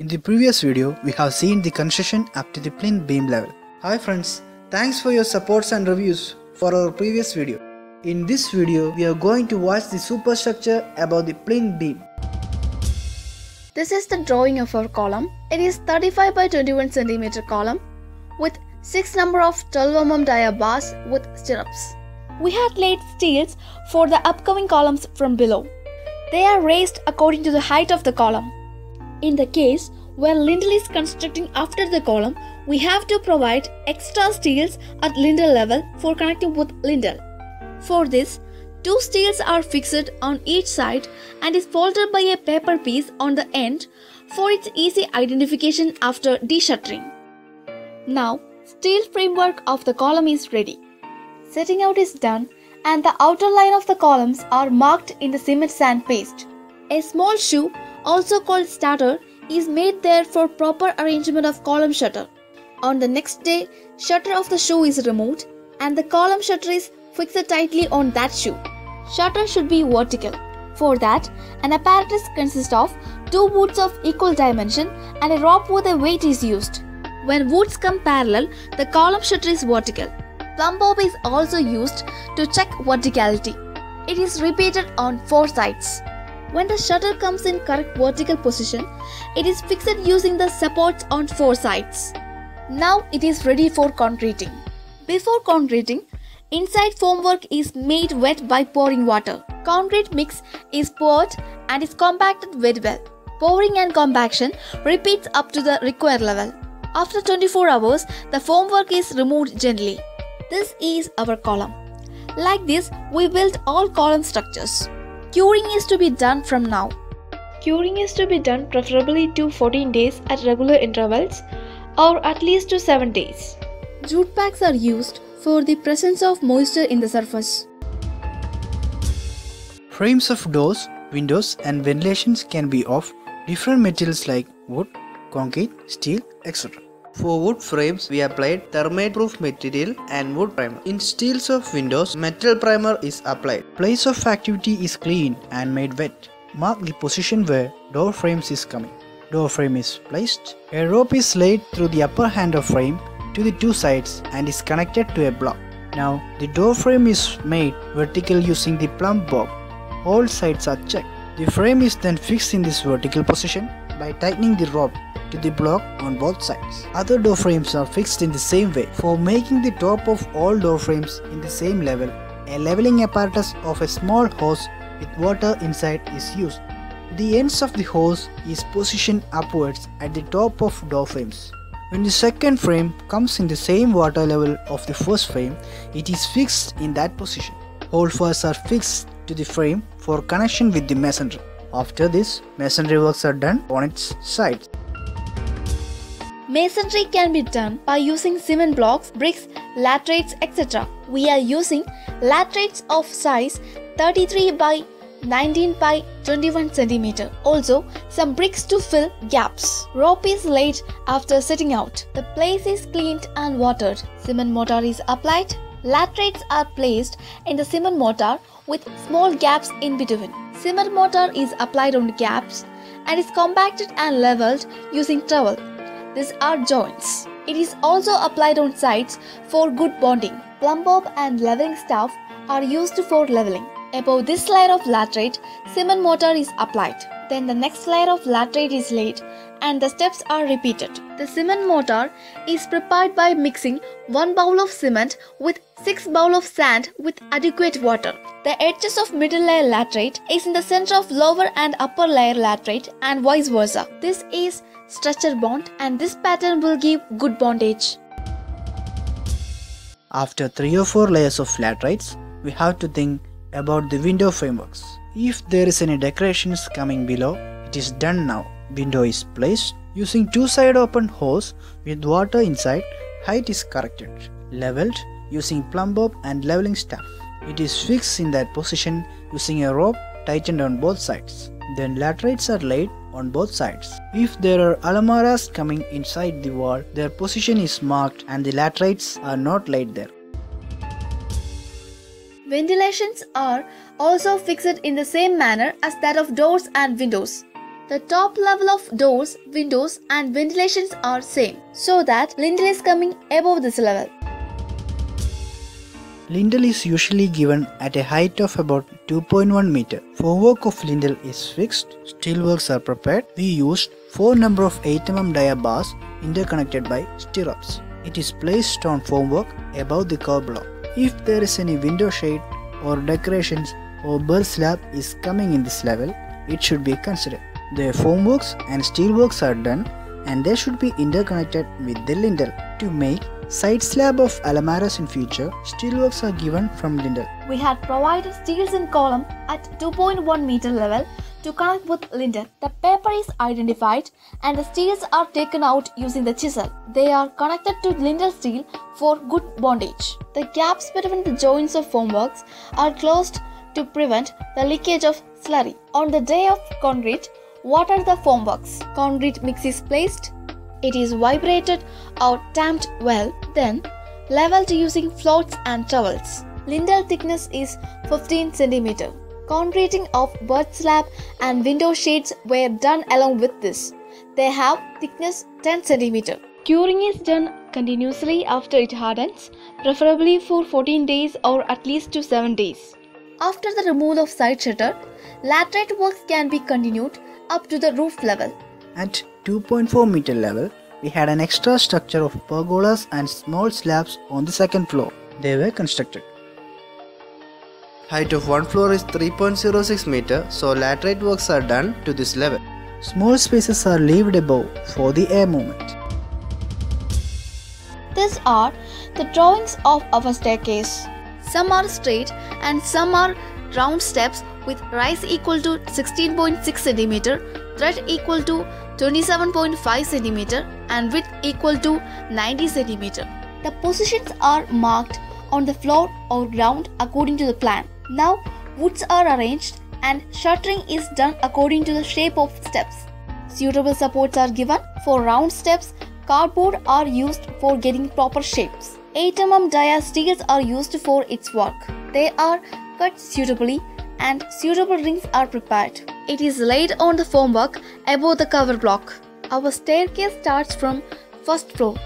In the previous video, we have seen the construction up to the plinth beam level. Hi friends, thanks for your supports and reviews for our previous video. In this video, we are going to watch the superstructure above the plinth beam. This is the drawing of our column. It is 35 by 21 centimeter column with 6 number of 12 mm dia bars with stirrups. We had laid steels for the upcoming columns from below. They are raised according to the height of the column. In the case where lintel is constructing after the column, we have to provide extra steels at lintel level for connecting with lintel. For this, two steels are fixed on each side and is folded by a paper piece on the end for its easy identification after de-shuttering. Now, steel framework of the column is ready. Setting out is done and the outer line of the columns are marked in the cement sand paste. A small shoe, also called starter, is made there for proper arrangement of column shutter. On the next day, shutter of the shoe is removed and the column shutter is fixed tightly on that shoe. Shutter should be vertical. For that, an apparatus consists of two woods of equal dimension and a rope with a weight is used. When woods come parallel, the column shutter is vertical. Plumb bob is also used to check verticality. It is repeated on four sides. When the shutter comes in correct vertical position, it is fixed using the supports on four sides. Now it is ready for concreting. Before concreting, inside formwork is made wet by pouring water. Concrete mix is poured and is compacted very well. Pouring and compaction repeats up to the required level. After 24 hours, the formwork is removed gently. This is our column. Like this, we built all column structures. Curing is to be done from now. Curing is to be done preferably to 14 days at regular intervals or at least to 7 days. Jute packs are used for the presence of moisture in the surface. Frames of doors, windows and ventilations can be of different materials like wood, concrete, steel, etc. For wood frames, we applied termite proof material and wood primer. In steels of windows, metal primer is applied. Place of activity is cleaned and made wet. Mark the position where door frames is coming. Door frame is placed. A rope is laid through the upper hand of frame to the two sides and is connected to a block. Now the door frame is made vertical using the plumb bob. All sides are checked. The frame is then fixed in this vertical position by tightening the rope to the block on both sides. Other door frames are fixed in the same way. For making the top of all door frames in the same level, a leveling apparatus of a small hose with water inside is used. The ends of the hose is positioned upwards at the top of door frames. When the second frame comes in the same water level of the first frame, it is fixed in that position. Holdfasts are fixed to the frame for connection with the masonry. After this, masonry works are done on its sides. Masonry can be done by using cement blocks, bricks, laterites, etc. We are using laterites of size 33 by 19 by 21 centimeter. Also, some bricks to fill gaps. Rope is laid after setting out. The place is cleaned and watered. Cement mortar is applied. Laterites are placed in the cement mortar with small gaps in between. Cement mortar is applied on gaps and is compacted and leveled using trowel. These are joints. It is also applied on sides for good bonding. Plumb bob and leveling staff are used for leveling. Above this layer of laterite, cement mortar is applied. Then the next layer of laterite is laid and the steps are repeated. The cement mortar is prepared by mixing 1 bowl of cement with 6 bowl of sand with adequate water. The edges of middle layer laterite is in the center of lower and upper layer laterite and vice versa. This is stretcher bond and this pattern will give good bondage. After 3 or 4 layers of flat laterites, we have to think about the window frameworks. If there is any decorations coming below, it is done now. Window is placed using two side open hose with water inside, height is corrected. Leveled using plumb bob and leveling staff. It is fixed in that position using a rope tightened on both sides. Then laterites are laid on both sides. If there are almaras coming inside the wall, their position is marked and the laterites are not laid there. Ventilations are also fixed in the same manner as that of doors and windows. The top level of doors, windows and ventilations are same so that lintel is coming above this level. Lintel is usually given at a height of about 2.1 meter. Formwork of lintel is fixed. Steelworks are prepared. We used 4 number of 8 mm dia bars interconnected by stirrups. It is placed on formwork above the cover block. If there is any window shade or decorations or berth slab is coming in this level, it should be considered. The formworks and steelworks are done and they should be interconnected with the lintel. To make side slab of almaras in future, steelworks are given from lintel. We had provided steels in column at 2.1 meter level to connect with lintel. The paper is identified and the steels are taken out using the chisel. They are connected to lintel steel for good bondage. The gaps between the joints of formworks are closed to prevent the leakage of slurry. On the day of concrete, what are the formworks? Concrete mix is placed. It is vibrated or tamped well, then leveled using floats and trowels. Lintel thickness is 15 cm. Concreting of berth slab and window shades were done along with this. They have thickness 10 cm. Curing is done continuously after it hardens, preferably for 14 days or at least to 7 days. After the removal of side shutter, laterite works can be continued up to the roof level. At 2.4 meter level, we had an extra structure of pergolas and small slabs on the second floor. They were constructed. Height of one floor is 3.06 meter, so laterite works are done to this level. Small spaces are left above for the air movement. These are the drawings of our staircase. Some are straight and some are round steps with rise equal to 16.6 cm, tread equal to 27.5 cm and width equal to 90 cm. The positions are marked on the floor or ground according to the plan. Now woods are arranged and shuttering is done according to the shape of steps. Suitable supports are given for round steps. Cardboard are used for getting proper shapes. 8 mm dia steels are used for its work. They are cut suitably and suitable rings are prepared. It is laid on the formwork above the cover block. Our staircase starts from first floor.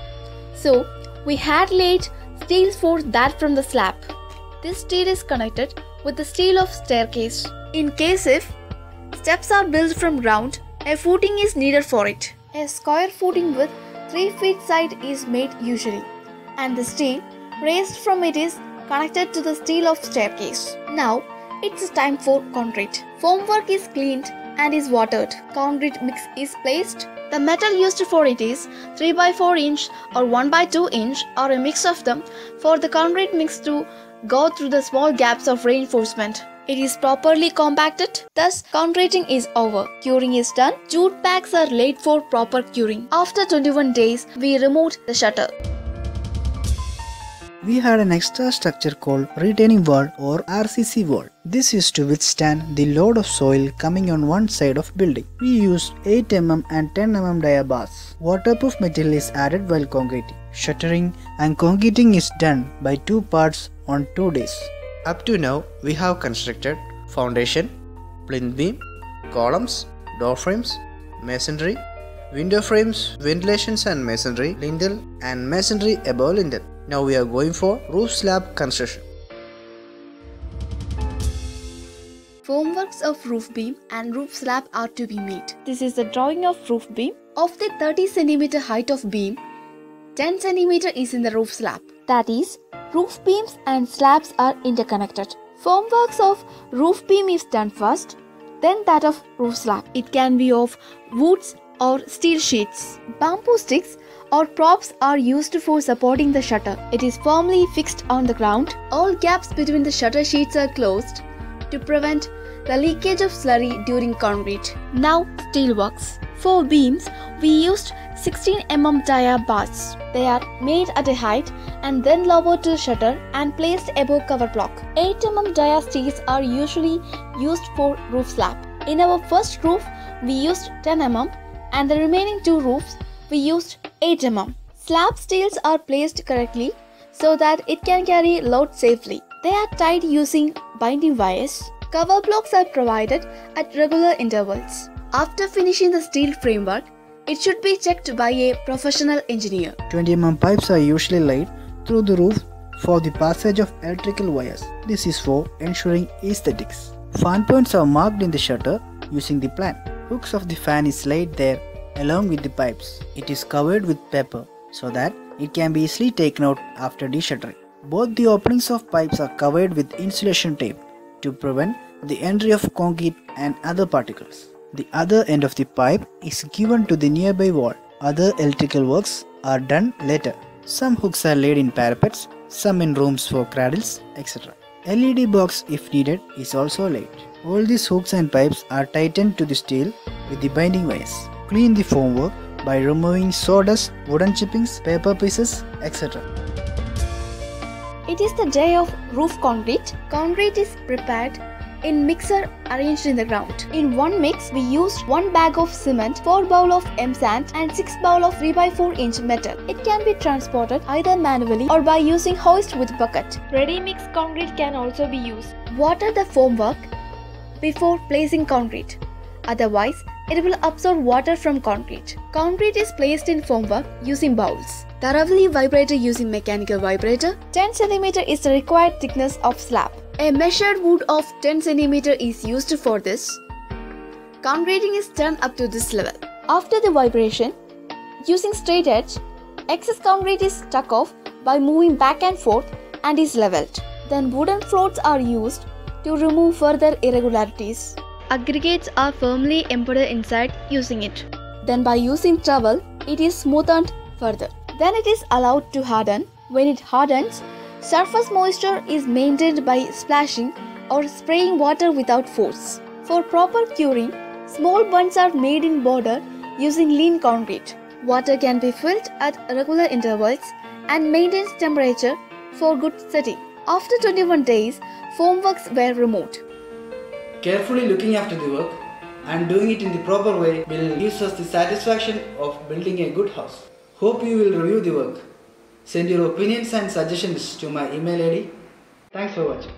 So we had laid steel for that from the slab. This steel is connected with the steel of staircase. In case if steps are built from ground, a footing is needed for it. A square footing with 3 feet side is made usually and the steel raised from it is connected to the steel of staircase. Now it's time for concrete. Formwork is cleaned and is watered. Concrete mix is placed. The metal used for it is 3 by 4 inch or 1 by 2 inch or a mix of them for the concrete mix to go through the small gaps of reinforcement. It is properly compacted, thus concreting is over. Curing is done. Jute bags are laid for proper curing. After 21 days, we removed the shutter. We had an extra structure called retaining wall or RCC wall. This is to withstand the load of soil coming on one side of building. We used 8 mm and 10 mm dia bars. Waterproof material is added while concreting. Shuttering and concreting is done by two parts on two days. Up to now, we have constructed foundation, plinth beam, columns, door frames, masonry, window frames, ventilations and masonry, lintel and masonry above lintel. Now we are going for roof slab construction. Formworks of roof beam and roof slab are to be made. This is the drawing of roof beam. Of the 30 cm height of beam, 10 cm is in the roof slab. That is, roof beams and slabs are interconnected. Formworks of roof beam is done first, then that of roof slab. It can be of woods or steel sheets. Bamboo sticks or props are used for supporting the shutter. It is firmly fixed on the ground. All gaps between the shutter sheets are closed to prevent the leakage of slurry during concrete. Now, steelworks. For beams, we used 16 mm dia bars. They are made at a height and then lowered to the shutter and placed above cover block. 8 mm dia steels are usually used for roof slab. In our first roof, we used 10 mm and the remaining two roofs we used 8 mm. Slab steels are placed correctly so that it can carry load safely. They are tied using binding wires. Cover blocks are provided at regular intervals. After finishing the steel framework, it should be checked by a professional engineer. 20 mm pipes are usually laid through the roof for the passage of electrical wires. This is for ensuring aesthetics. Fan points are marked in the shutter using the plan. Hooks of the fan is laid there along with the pipes. It is covered with paper so that it can be easily taken out after deshuttering. Both the openings of pipes are covered with insulation tape to prevent the entry of concrete and other particles. The other end of the pipe is given to the nearby wall. Other electrical works are done later. Some hooks are laid in parapets, some in rooms for cradles, etc. LED box if needed is also laid. All these hooks and pipes are tightened to the steel with the binding wires. Clean the formwork by removing sawdust, wooden chippings, paper pieces, etc. It is the day of roof concrete. Concrete is prepared in mixer arranged in the ground. In one mix, we used 1 bag of cement, 4 bowl of M sand and 6 bowl of 3x4 inch metal. It can be transported either manually or by using hoist with bucket. Ready mix concrete can also be used. Water the formwork before placing concrete. Otherwise, it will absorb water from concrete. Concrete is placed in formwork using bowls. Thoroughly vibrator using mechanical vibrator. 10 cm is the required thickness of slab. A measured wood of 10 cm is used for this. Concreting is done up to this level. After the vibration, using straight edge, excess concrete is stuck off by moving back and forth and is leveled. Then wooden floats are used to remove further irregularities. Aggregates are firmly embedded inside using it. Then by using trowel, it is smoothened further. Then it is allowed to harden. When it hardens, surface moisture is maintained by splashing or spraying water without force. For proper curing, small bunds are made in border using lean concrete. Water can be filled at regular intervals and maintains temperature for good setting. After 21 days, formworks were removed. Carefully looking after the work and doing it in the proper way will give us the satisfaction of building a good house. Hope you will review the work. Send your opinions and suggestions to my email ID. Thanks for watching.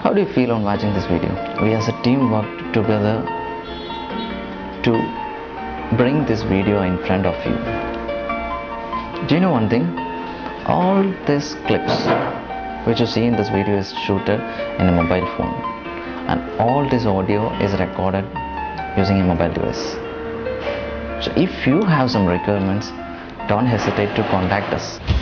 How do you feel on watching this video? We as a team worked together to bring this video in front of you. Do you know one thing? All these clips which you see in this video is shooted in a mobile phone and all this audio is recorded using a mobile device. So if you have some requirements, don't hesitate to contact us.